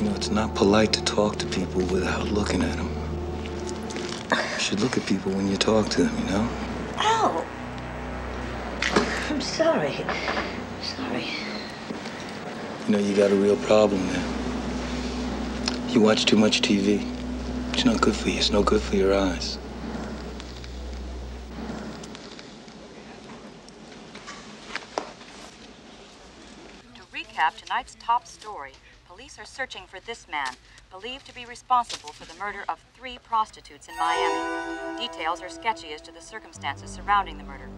You know, it's not polite to talk to people without looking at them. You should look at people when you talk to them, you know? Ow! I'm sorry. Sorry. You know, you got a real problem there. You watch too much TV. It's not good for you. It's no good for your eyes. To recap tonight's top story, police are searching for this man, believed to be responsible for the murder of three prostitutes in Miami. Details are sketchy as to the circumstances surrounding the murder.